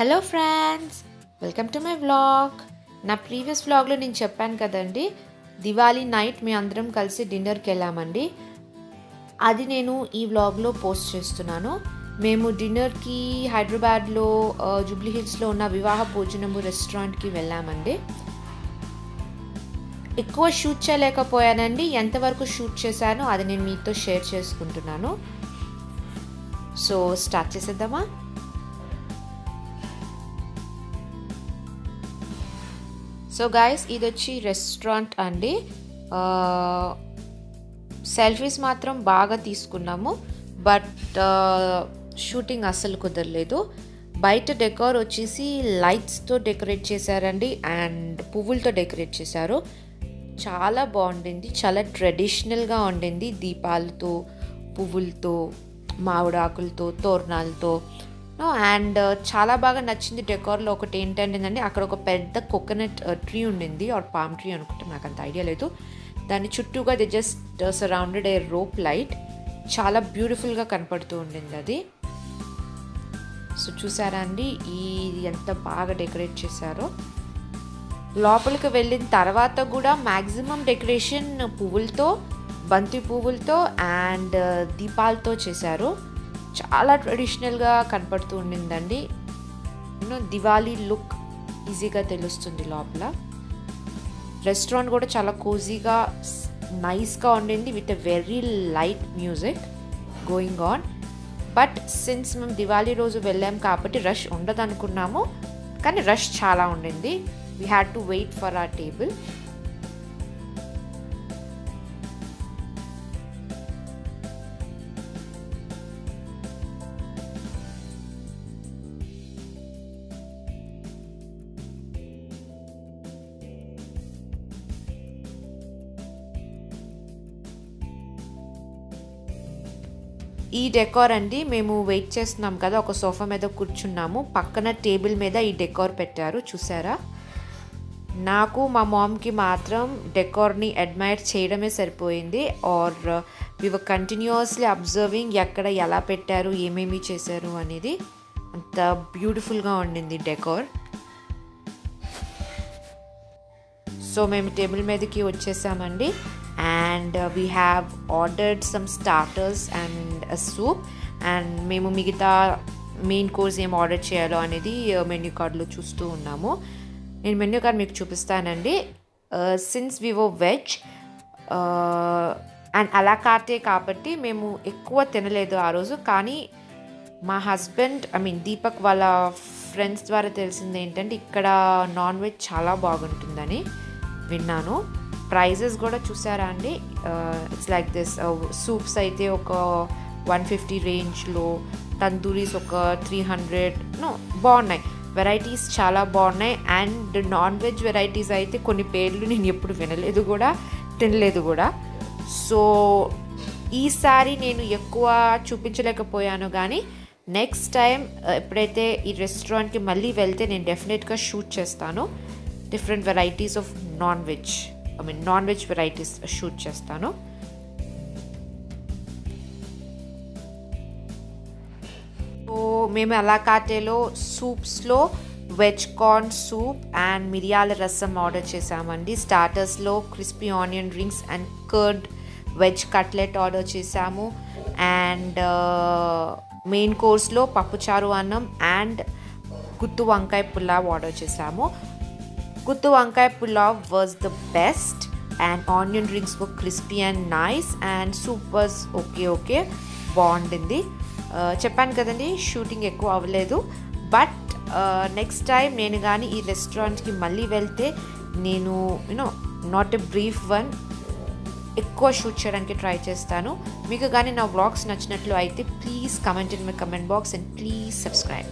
Hello friends welcome to my vlog నా previous వ్లాగ్లో నేను చెప్పాను కదండి దివాళీ నైట్ మీ అందరం కలిసి డిన్నర్కి వెళ్ళామండి. అది నేను ఈ వ్లాగ్లో పోస్ట్ చేస్తున్నాను. మేము డిన్నర్కి హైదరాబాద్లో జూబ్లీ హిల్స్లో ఉన్న వివాహ భోజనము రెస్టారెంట్కి వెళ్ళామండి. ఎక్కువ షూట్ చేయలేకపోయానండి. ఎంతవరకు షూట్ చేశానో అది నేను మీతో షేర్ చేసుకుంటున్నాను. సో స్టార్ట్ చేసేద్దామా? సో గాయస్ ఇది వచ్చి రెస్టారెంట్ అండి సెల్ఫీస్ మాత్రం బాగా తీసుకున్నాము. బట్ షూటింగ్ అస్సలు కుదరలేదు. బయట డెకోర్ వచ్చేసి లైట్స్తో డెకరేట్ చేశారండి అండ్ పువ్వులతో డెకరేట్ చేశారు. చాలా బాగుండింది. చాలా ట్రెడిషనల్గా ఉండింది. దీపాలతో పువ్వులతో మామిడాకులతో తోరణాలతో. అండ్ uh, చాలా బాగా నచ్చింది డెకోర్లో ఒకటి ఏంటంటే అక్కడ ఒక పెద్ద కోకోనట్ uh, ట్రీ ఉండింది ఆర్ పామ్ ట్రీ అనుకుంటే నాకు అంత ఐడియా లేదు. దాని చుట్టూగా the just surrounded a rope light చాలా బ్యూటిఫుల్గా కనపడుతూ ఉండింది అది. సో చూసారా అండి ఈ ఎంత బాగా డెకరేట్ చేశారో. లోపలికి వెళ్ళిన తర్వాత కూడా మ్యాక్సిమం డెకరేషన్ పువ్వులతో బంతి పువ్వులతో అండ్ uh, దీపాలతో చేశారు. చాలా ట్రెడిషనల్గా కనపడుతూ ఉండిందండి. దివాళీ లుక్ ఈజీగా తెలుస్తుంది లోపల. రెస్టారెంట్ కూడా చాలా కోజీగా నైస్గా ఉండింది with a very light music going on but since మేము దివాళీ రోజు వెళ్ళాం కాబట్టి రష్ ఉండదు అనుకున్నాము కానీ రష్ చాలా ఉండింది. We had to wait for our table ఈ డెకార్ అండి మేము వెయిట్ చేస్తున్నాం కదా ఒక సోఫా మీద కూర్చున్నాము. పక్కన టేబుల్ మీద ఈ డెకార్ పెట్టారు చూసారా? నాకు మా మామ్కి మాత్రం డెకార్ని అడ్మైర్ చేయడమే సరిపోయింది. ఆర్ వివ కంటిన్యూస్లీ అబ్జర్వింగ్ ఎక్కడ ఎలా పెట్టారు ఏమేమి చేశారు అనేది. అంత బ్యూటిఫుల్గా ఉండింది డెకార్. సో మేము టేబుల్ మీదకి వచ్చేసామండి. And we have ordered some starters and soup and మేము మిగతా మెయిన్ కోర్స్ ఏం ఆర్డర్ చేయాలో అనేది uh, మెన్యూ కార్డ్లో చూస్తూ ఉన్నాము. నేను మెన్యూ కార్డ్ మీకు చూపిస్తానండి. సిన్స్ వివో వెజ్ అండ్ అలా కార్టే కాబట్టి మేము ఎక్కువ తినలేదు ఆ రోజు. కానీ మా హస్బెండ్ ఐ మీన్ దీపక్ వాళ్ళ ఫ్రెండ్స్ ద్వారా తెలిసింది ఏంటంటే ఇక్కడ నాన్ వెజ్ చాలా బాగుంటుందని విన్నాను. ప్రైజెస్ కూడా చూసారా అండి? ఇట్స్ లైక్ దిస్ సూప్స్ అయితే ఒక వన్ ఫిఫ్టీ రేంజ్లో తందూరీస్ ఒక త్రీ హండ్రెడ్ నో బాగున్నాయి. వెరైటీస్ చాలా బాగున్నాయి. అండ్ నాన్ వెజ్ వెరైటీస్ అయితే కొన్ని పేర్లు నేను ఎప్పుడు వినలేదు కూడా తినలేదు కూడా. సో ఈసారి నేను ఎక్కువ చూపించలేకపోయాను కానీ నెక్స్ట్ టైం ఎప్పుడైతే ఈ రెస్టారెంట్కి మళ్ళీ వెళ్తే నేను డెఫినెట్గా షూట్ చేస్తాను. Different varieties of non veg I mean non veg varieties shoot చేస్తాను. సో మేము అలా కాటేలో సూప్స్లో వెజ్ కార్న్ సూప్ అండ్ మిరియాల రసం ఆర్డర్ చేసామండి స్టార్టర్స్లో crispy onion rings and curd veg cutlet order చేసాము అండ్ మెయిన్ కోర్స్లో పప్పుచారు అన్నం అండ్ గుత్తు వంకాయ పులావ్ ఆర్డర్ చేసాము గుత్తు వంకాయ pulao was the best and onion rings were crispy and nice and soup was okay okay బాగుండింది చెప్పాను కదండి షూటింగ్ ఎక్కువ అవ్వలేదు. బట్ నెక్స్ట్ టైం నేను కానీ ఈ రెస్టారెంట్కి మళ్ళీ వెళ్తే నేను you know not a brief one ఎక్కువ షూట్ చేయడానికి ట్రై చేస్తాను. మీకు కానీ నా వ్లాగ్స్ నచ్చినట్లు అయితే please comment in my comment box and please subscribe